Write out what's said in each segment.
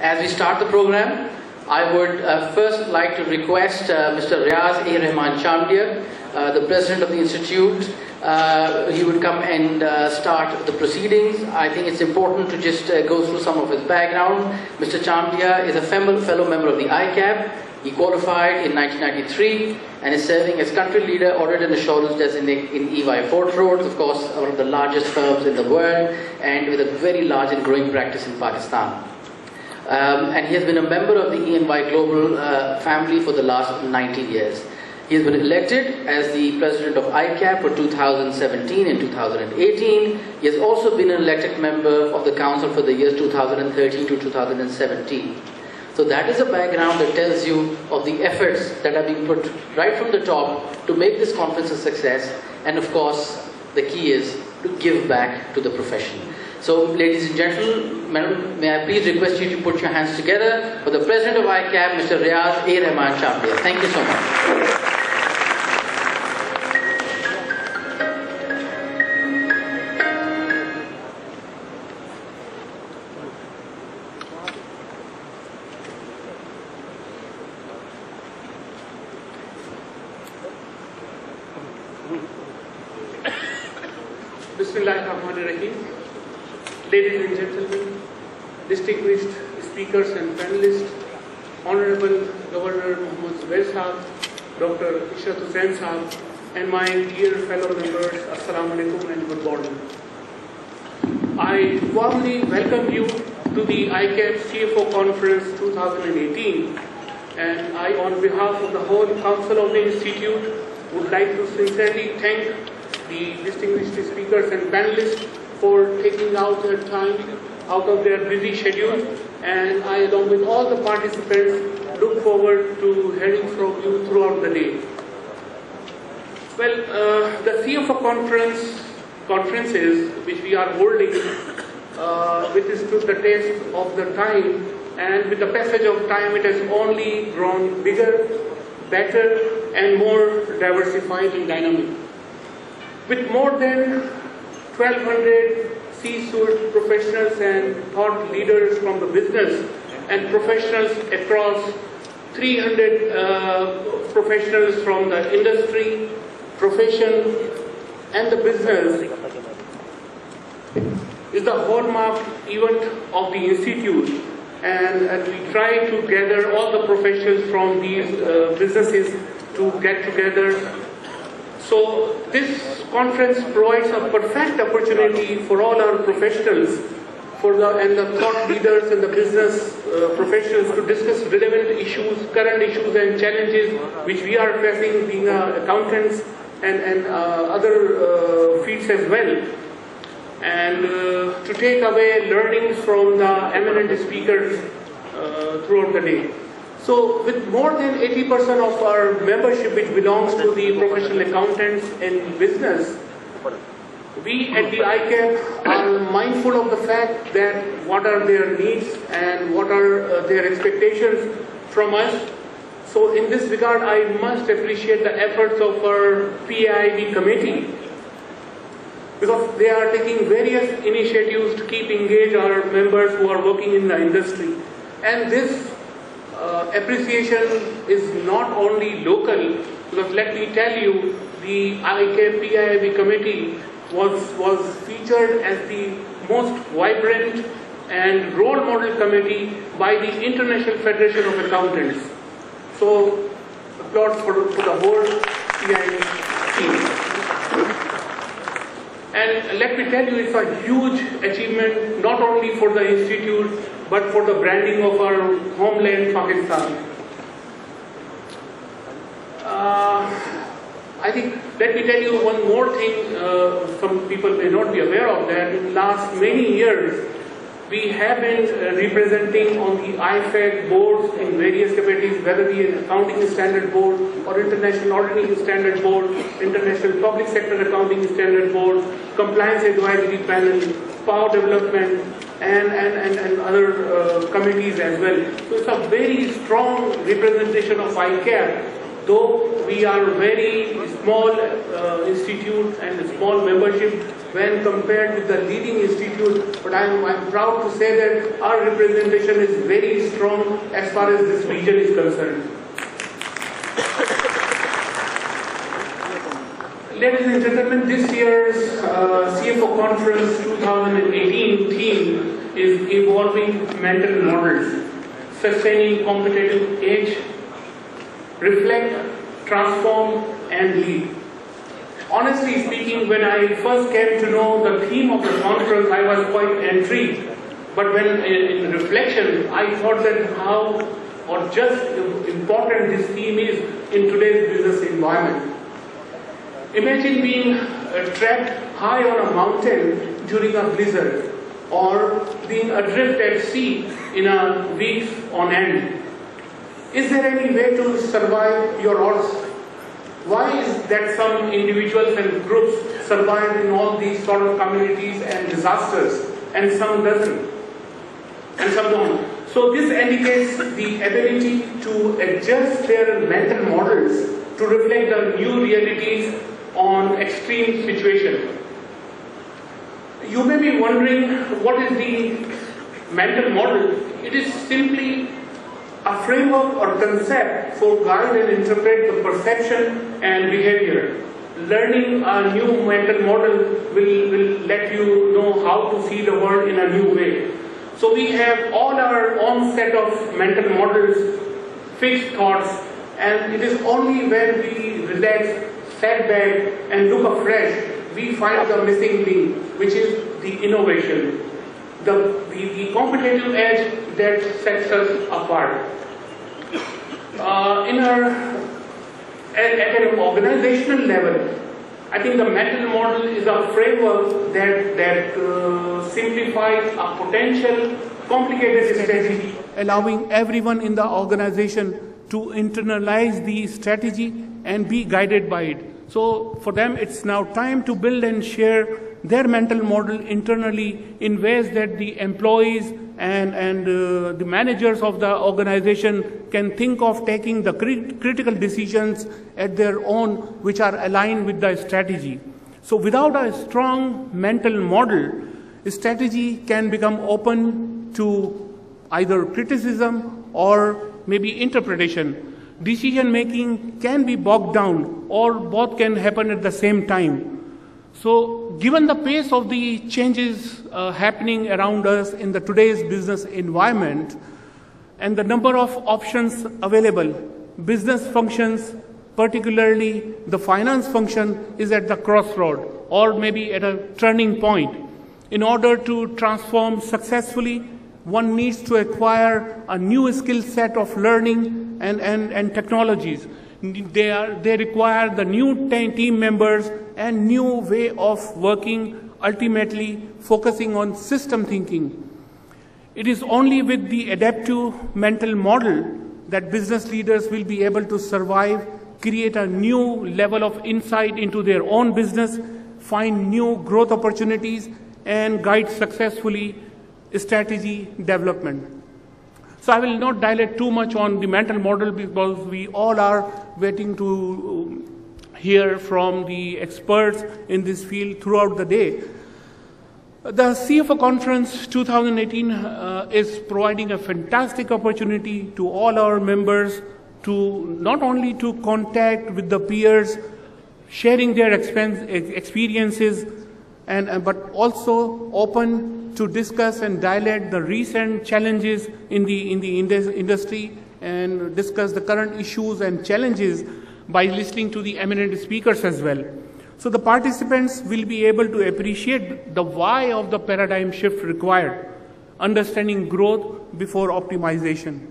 As we start the program, I would uh, first like to request uh, Mr. Riaz A. Rahman Chamdia, uh, the president of the institute, uh, he would come and uh, start the proceedings. I think it's important to just uh, go through some of his background. Mr. Chamdia is a fellow member of the ICAP. He qualified in 1993 and is serving as country leader, audit and assurance designate in EY Ford Rhodes, of course, one of the largest firms in the world, and with a very large and growing practice in Pakistan. Um, and he has been a member of the EY Global uh, family for the last 19 years. He has been elected as the president of ICAP for 2017 and 2018. He has also been an elected member of the council for the years 2013 to 2017. So that is a background that tells you of the efforts that are being put right from the top to make this conference a success. And of course, the key is to give back to the profession. So, ladies and gentlemen, may I please request you to put your hands together for the President of ICAP, Mr. Riaz A. Rahman Chamdia. Thank you so much. Ladies and gentlemen, distinguished speakers and panelists, Honorable Governor Muhammad Zubair Dr. Ishrat Hussain Saab, and my dear fellow members, Assalamu alaikum and good morning. I warmly welcome you to the ICAP CFO Conference 2018 and I on behalf of the whole Council of the Institute would like to sincerely thank the distinguished speakers and panelists for taking out their time out of their busy schedule and I along with all the participants look forward to hearing from you throughout the day. Well, uh, the CFO conference conferences which we are holding uh, withstood the test of the time and with the passage of time it has only grown bigger, better and more diversified and dynamic. With more than 1200 C-suite professionals and thought leaders from the business and professionals across 300 uh, professionals from the industry, profession and the business is the hallmark event of the institute. And, and, we try to gather all the professionals from these uh, businesses to get together so this conference provides a perfect opportunity for all our professionals for the, and the thought leaders and the business uh, professionals to discuss relevant issues, current issues and challenges which we are facing being uh, accountants and, and uh, other uh, fields as well. And uh, to take away learnings from the eminent speakers uh, throughout the day. So with more than 80% of our membership which belongs to the professional accountants in business, we at the ICAP are mindful of the fact that what are their needs and what are uh, their expectations from us. So in this regard, I must appreciate the efforts of our PIB committee because they are taking various initiatives to keep engaged our members who are working in the industry. And this uh, appreciation is not only local, because let me tell you, the ICAP PIB committee was, was featured as the most vibrant and role model committee by the International Federation of Accountants. So, applause for, for the whole PIB And let me tell you, it's a huge achievement not only for the institute but for the branding of our homeland, Pakistan. Uh, I think, let me tell you one more thing, uh, some people may not be aware of that. In last many years, we have been uh, representing on the IFAC boards in various capacities, whether the Accounting Standard Board or International Auditing Standard Board, International Public Sector Accounting Standard Board, Compliance Advisory Panel, Power Development, and, and, and, and other uh, committees as well. So it's a very strong representation of ICAP, though we are very small uh, institute and a small membership, when compared with the leading institute, but I'm, I'm proud to say that our representation is very strong as far as this region is concerned. Ladies and gentlemen, this year's uh, CFO Conference 2018 theme is Evolving Mental Models, Sustaining Competitive Edge, Reflect, Transform, and Lead. Honestly speaking, when I first came to know the theme of the conference, I was quite intrigued. But when in reflection, I thought that how or just important this theme is in today's business environment. Imagine being uh, trapped high on a mountain during a blizzard or being adrift at sea in a week on end. Is there any way to survive your odds? Why is that some individuals and groups survive in all these sort of communities and disasters and some doesn't and some don't? So this indicates the ability to adjust their mental models to reflect the new realities on extreme situation. You may be wondering what is the mental model? It is simply a framework or concept for guide and interpret the perception and behavior. Learning a new mental model will, will let you know how to see the world in a new way. So we have all our own set of mental models, fixed thoughts, and it is only when we relax step back and look afresh, we find the missing link, which is the innovation, the, the, the competitive edge that sets us apart. Uh, in our, at, at, an organizational level, I think the mental model is a framework that, that uh, simplifies a potential complicated strategy, allowing everyone in the organization to internalize the strategy and be guided by it. So for them, it's now time to build and share their mental model internally in ways that the employees and, and uh, the managers of the organization can think of taking the crit- critical decisions at their own, which are aligned with the strategy. So without a strong mental model, strategy can become open to either criticism or maybe interpretation decision making can be bogged down or both can happen at the same time. So, given the pace of the changes uh, happening around us in the today's business environment and the number of options available, business functions, particularly the finance function, is at the crossroad or maybe at a turning point. In order to transform successfully, one needs to acquire a new skill set of learning and, and, and technologies. They, are, they require the new team members and new way of working, ultimately focusing on system thinking. It is only with the adaptive mental model that business leaders will be able to survive, create a new level of insight into their own business, find new growth opportunities, and guide successfully strategy development. So I will not dilate too much on the mental model because we all are waiting to um, hear from the experts in this field throughout the day. The CFO Conference 2018 uh, is providing a fantastic opportunity to all our members to not only to contact with the peers, sharing their experiences, and, uh, but also open to discuss and dilate the recent challenges in the, in the industry and discuss the current issues and challenges by listening to the eminent speakers as well. So the participants will be able to appreciate the why of the paradigm shift required, understanding growth before optimization.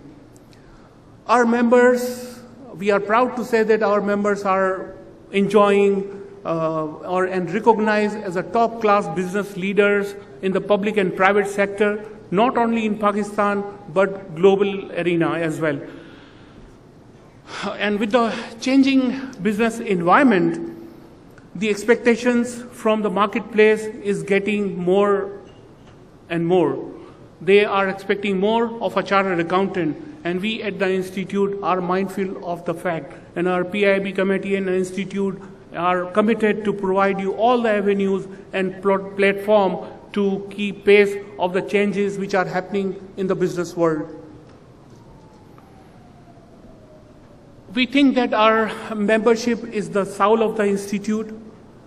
Our members, we are proud to say that our members are enjoying Uh, or and recognized as a top class business leaders in the public and private sector, not only in Pakistan but global arena as well. And with the changing business environment, the expectations from the marketplace is getting more and more. They are expecting more of a chartered accountant, and we at the institute are mindful of the fact, and our PIB committee and institute are committed to provide you all the avenues and pl- platform to keep pace of the changes which are happening in the business world. We think that our membership is the soul of the Institute,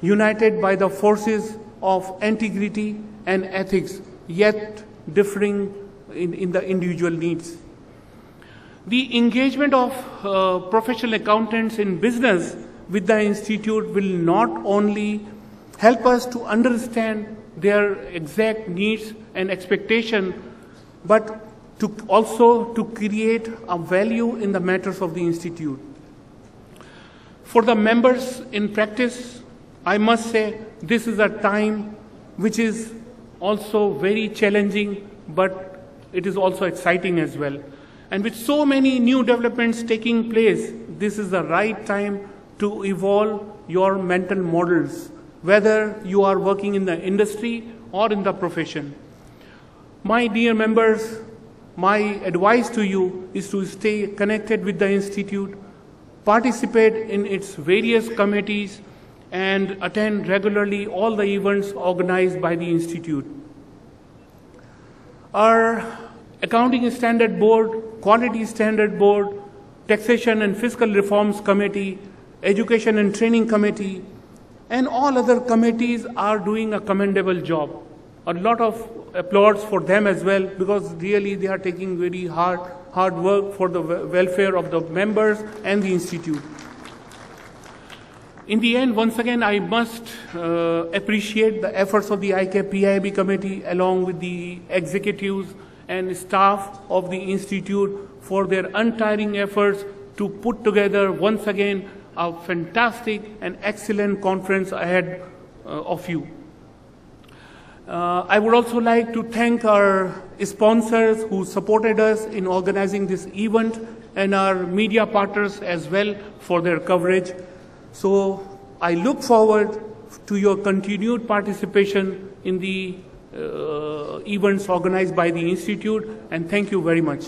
united by the forces of integrity and ethics, yet differing in, in the individual needs. The engagement of uh, professional accountants in business with the Institute will not only help us to understand their exact needs and expectation, but to also to create a value in the matters of the Institute. For the members in practice, I must say this is a time which is also very challenging, but it is also exciting as well. And with so many new developments taking place, this is the right time to evolve your mental models, whether you are working in the industry or in the profession. My dear members, my advice to you is to stay connected with the Institute, participate in its various committees, and attend regularly all the events organized by the Institute. Our Accounting Standard Board, Quality Standard Board, Taxation and Fiscal Reforms Committee, Education and Training Committee, and all other committees are doing a commendable job. A lot of applause for them as well because really they are taking very hard, hard work for the welfare of the members and the institute. In the end, once again, I must uh, appreciate the efforts of the ICAP PIB committee along with the executives and staff of the institute for their untiring efforts to put together once again a fantastic and excellent conference ahead uh, of you. Uh, I would also like to thank our sponsors who supported us in organizing this event and our media partners as well for their coverage. So I look forward to your continued participation in the uh, events organized by the Institute and thank you very much.